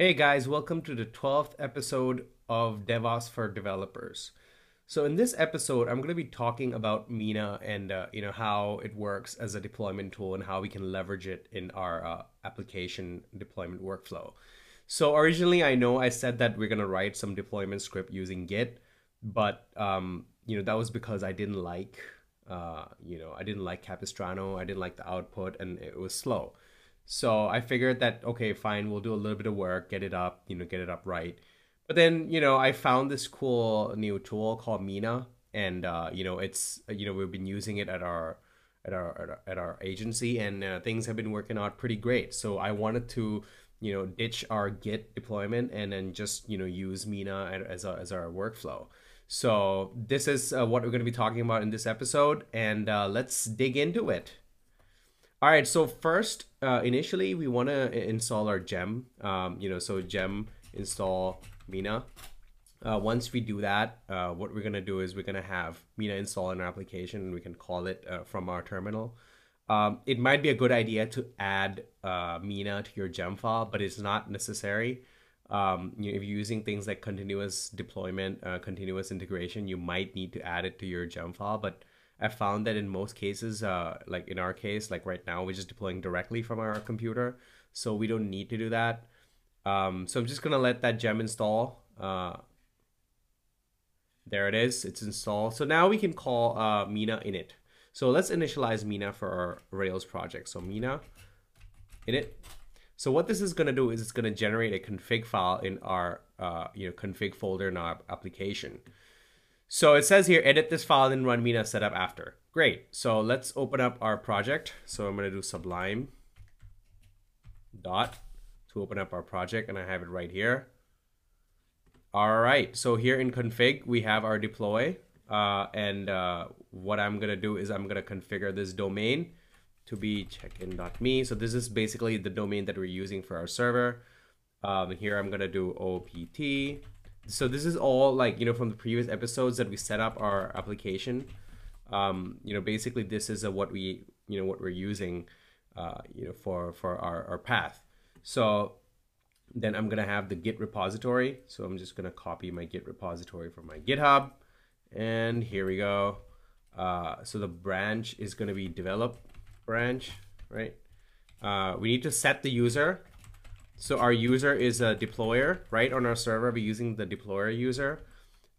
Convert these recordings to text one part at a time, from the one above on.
Hey guys, welcome to the 12th episode of DevOps for Developers. So in this episode, I'm going to be talking about Mina and uh, you know how it works as a deployment tool and how we can leverage it in our uh, application deployment workflow. So originally, I know I said that we're going to write some deployment script using Git, but um, you know that was because I didn't like uh, you know I didn't like Capistrano, I didn't like the output, and it was slow. So I figured that okay, fine, we'll do a little bit of work, get it up, you know, get it up right. But then you know I found this cool new tool called Mina, and uh, you know it's you know we've been using it at our at our at our, agency, and uh, things have been working out pretty great. So I wanted to you know ditch our Git deployment and then just you know use Mina as a, as our workflow. So this is uh, what we're going to be talking about in this episode, and uh, let's dig into it. All right, so first, uh, initially we want to install our gem. Um, you know, so gem install Mina. Uh, once we do that, uh, what we're gonna do is we're gonna have Mina install in our application, and we can call it uh, from our terminal. Um, it might be a good idea to add uh, Mina to your gem file, but it's not necessary. Um, you know, if you're using things like continuous deployment, uh, continuous integration, you might need to add it to your gem file, but I found that in most cases, uh, like in our case, like right now, we're just deploying directly from our computer, so we don't need to do that. Um, so I'm just gonna let that gem install. Uh, there it is, it's installed. So now we can call uh, Mina init. So let's initialize Mina for our Rails project. So Mina init. So what this is gonna do is it's gonna generate a config file in our uh, you know config folder in our application. So it says here, edit this file and run Mina setup after. Great. So let's open up our project. So I'm going to do sublime dot to open up our project and I have it right here. All right. So here in config, we have our deploy. Uh, and uh, what I'm going to do is I'm going to configure this domain to be checkin.me. So this is basically the domain that we're using for our server. Um, here I'm going to do OPT so this is all like you know from the previous episodes that we set up our application. Um, you know basically this is a, what we you know what we're using uh, you know for for our, our path. So then I'm gonna have the git repository. So I'm just gonna copy my git repository from my github. And here we go. Uh, so the branch is gonna be develop branch right? Uh, we need to set the user so our user is a deployer, right? On our server, we're using the deployer user.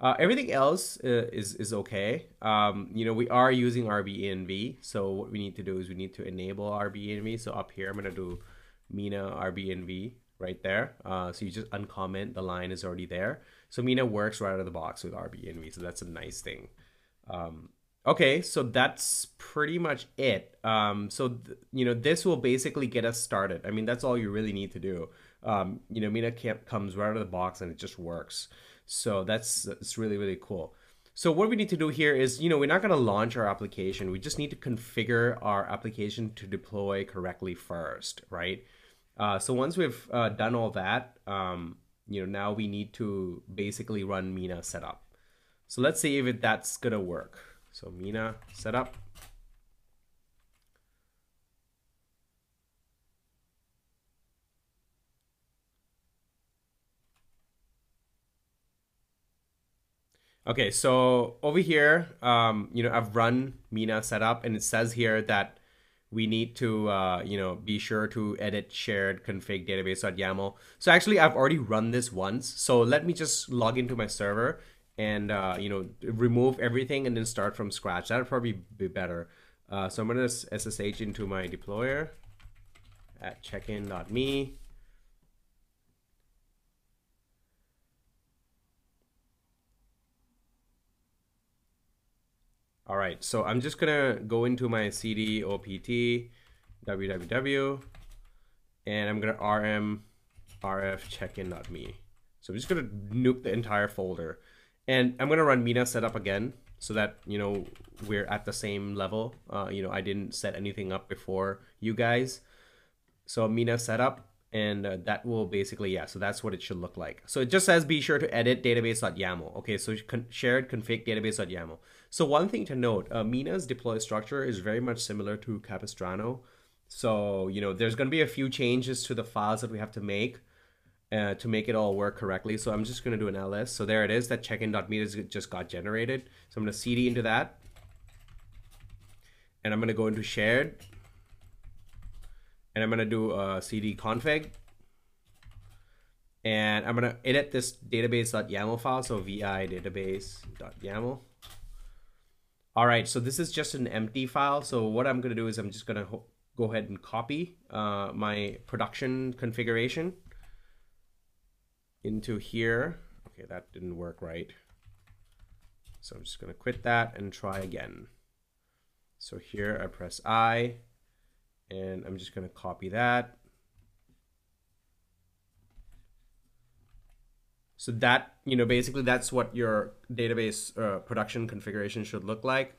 Uh, everything else uh, is, is okay. Um, you know, we are using RBENV. So what we need to do is we need to enable RBENV. So up here, I'm to do Mina RBENV right there. Uh, so you just uncomment, the line is already there. So Mina works right out of the box with RBENV. So that's a nice thing. Um, Okay, so that's pretty much it. Um, so th- you know, this will basically get us started. I mean, that's all you really need to do. Um, you know, Mina Camp comes right out of the box and it just works. So that's it's really really cool. So what we need to do here is, you know, we're not going to launch our application. We just need to configure our application to deploy correctly first, right? Uh, so once we've uh, done all that, um, you know, now we need to basically run Mina setup. So let's see if it, that's gonna work. So Mina setup. Okay, so over here, um, you know, I've run Mina setup and it says here that we need to, uh, you know, be sure to edit shared config database.yaml. So actually I've already run this once. So let me just log into my server and uh, you know remove everything and then start from scratch. That would probably be better. Uh, so I'm gonna SSH into my deployer at checkin.me. All right, so I'm just gonna go into my cd opt www and I'm gonna rm rf checkin.me. So I'm just gonna nuke the entire folder. And I'm gonna run Mina setup again so that you know we're at the same level. Uh, you know, I didn't set anything up before you guys. So Mina setup, and uh, that will basically yeah. So that's what it should look like. So it just says be sure to edit database.yaml. Okay, so con shared config database.yaml. So one thing to note, uh, Mina's deploy structure is very much similar to Capistrano. So you know, there's gonna be a few changes to the files that we have to make uh, to make it all work correctly. So I'm just going to do an ls. So there it is. That check-in.meter just got generated. So I'm going to cd into that. And I'm going to go into shared. And I'm going to do a cd config. And I'm going to edit this database.yaml file. So vi database.yaml. All right, so this is just an empty file. So what I'm going to do is I'm just going to go ahead and copy uh, my production configuration into here. Okay, that didn't work right. So I'm just going to quit that and try again. So here I press I, and I'm just going to copy that. So that, you know, basically that's what your database uh, production configuration should look like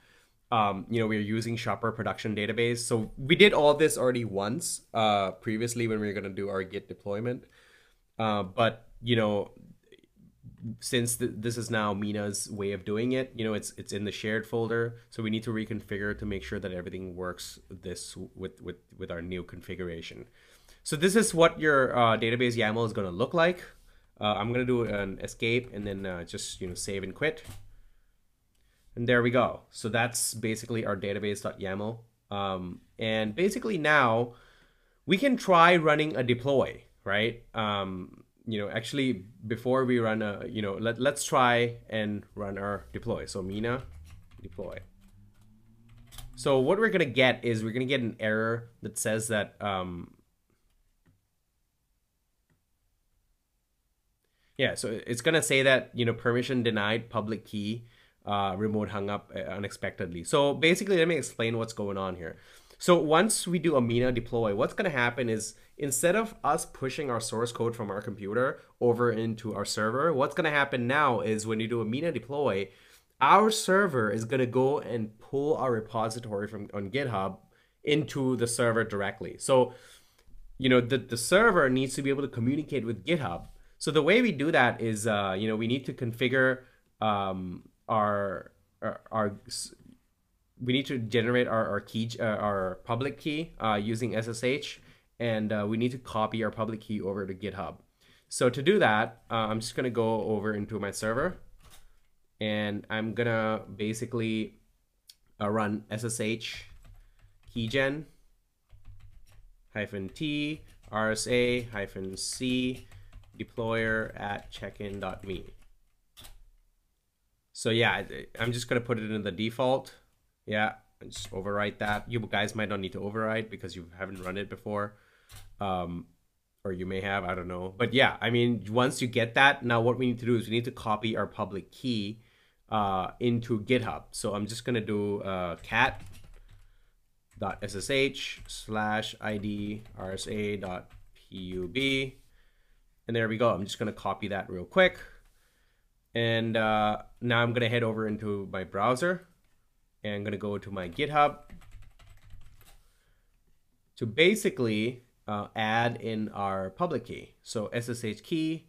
um, you know, we are using Shopper production database. So we did all this already once uh, previously when we were going to do our Git deployment. Uh, but, you know, since th this is now Mina's way of doing it, you know, it's it's in the shared folder. So we need to reconfigure to make sure that everything works this with, with, with our new configuration. So this is what your uh, database YAML is going to look like. Uh, I'm going to do an escape and then uh, just, you know, save and quit. And there we go. So that's basically our database.yaml. Um, and basically now we can try running a deploy, right? Um, you know, actually before we run a, you know, let, let's try and run our deploy. So Mina deploy. So what we're going to get is we're going to get an error that says that, um, yeah, so it's going to say that, you know, permission denied public key uh, remote hung up uh, unexpectedly. So basically, let me explain what's going on here. So once we do a Mina deploy, what's going to happen is instead of us pushing our source code from our computer over into our server, what's going to happen now is when you do a Mina deploy, our server is going to go and pull our repository from on GitHub into the server directly. So, you know, the, the server needs to be able to communicate with GitHub. So the way we do that is, uh, you know, we need to configure um, our our, our we need to generate our, our key uh, our public key uh, using SSH and uh, we need to copy our public key over to GitHub. So to do that, uh, I'm just gonna go over into my server and I'm gonna basically uh, run SSH keygen hyphen T RSA hyphen C deployer at checkin.me. So yeah, I'm just gonna put it in the default. Yeah, just overwrite that. You guys might not need to overwrite because you haven't run it before. Um, or you may have, I don't know. But yeah, I mean, once you get that, now what we need to do is we need to copy our public key uh, into GitHub. So I'm just gonna do uh, cat dot ssh slash id rsa dot pub and there we go i'm just going to copy that real quick and uh, now I'm going to head over into my browser and I'm going to go to my GitHub to basically uh, add in our public key. So SSH key,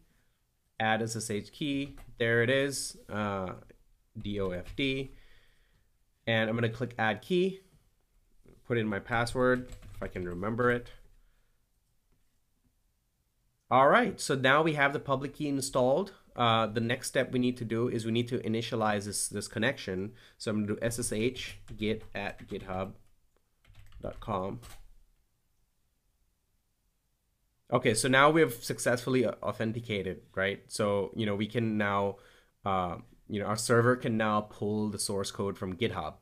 add SSH key. There it is, uh, DOFD. And I'm going to click add key, put in my password if I can remember it. All right, so now we have the public key installed uh, the next step we need to do is we need to initialize this, this connection. So I'm going to do ssh git at github.com. Okay, so now we have successfully authenticated, right? So, you know, we can now, uh, you know, our server can now pull the source code from GitHub.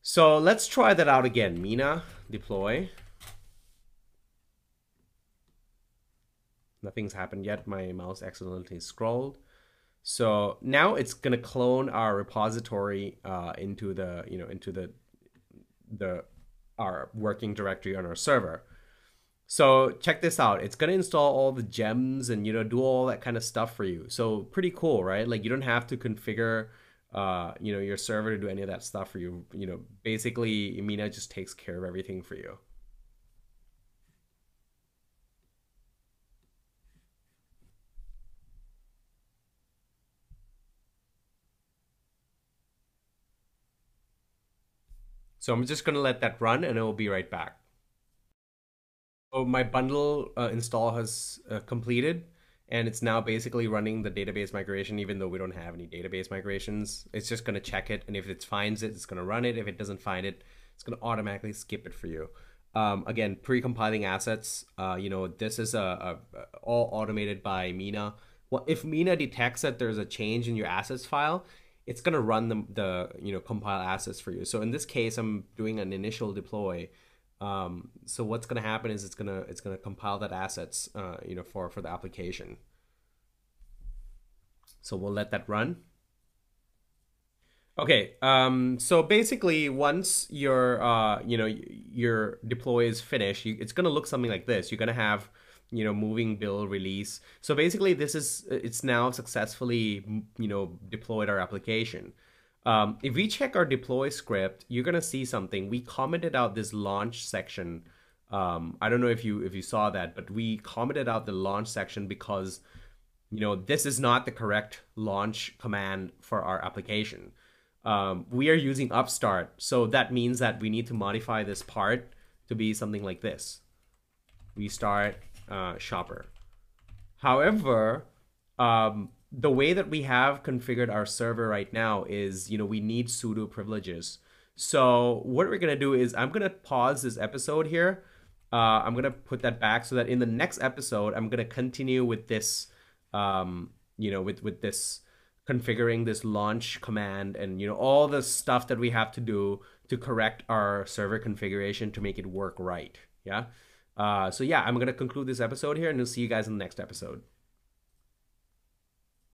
So let's try that out again. Mina deploy. Nothing's happened yet. My mouse accidentally scrolled. So now it's gonna clone our repository uh, into the you know into the the our working directory on our server. So check this out. It's gonna install all the gems and you know do all that kind of stuff for you. So pretty cool, right? Like you don't have to configure uh, you know your server to do any of that stuff for you. You know, basically Mina just takes care of everything for you. So I'm just going to let that run and it will be right back. So my bundle uh, install has uh, completed and it's now basically running the database migration even though we don't have any database migrations. It's just going to check it and if it finds it it's going to run it. If it doesn't find it it's going to automatically skip it for you. Um, again pre-compiling assets uh, you know this is a, a, all automated by mina. Well, if mina detects that there's a change in your assets file it's going to run the, the you know compile assets for you so in this case i'm doing an initial deploy um, so what's going to happen is it's going to it's going to compile that assets uh, you know for for the application. So we'll let that run. Okay, um, so basically, once your uh, you know your deploy is finished, you, it's gonna look something like this. You're gonna have you know moving build release. So basically, this is it's now successfully you know deployed our application. Um, if we check our deploy script, you're gonna see something. We commented out this launch section. Um, I don't know if you if you saw that, but we commented out the launch section because you know this is not the correct launch command for our application. Um, we are using upstart, so that means that we need to modify this part to be something like this. We start uh, shopper. However, um, the way that we have configured our server right now is, you know, we need sudo privileges. So what we're going to do is I'm going to pause this episode here. Uh, I'm going to put that back so that in the next episode, I'm going to continue with this, um, you know, with, with this configuring this launch command and, you know, all the stuff that we have to do to correct our server configuration to make it work right. Yeah. Uh, so yeah, I'm going to conclude this episode here and we'll see you guys in the next episode.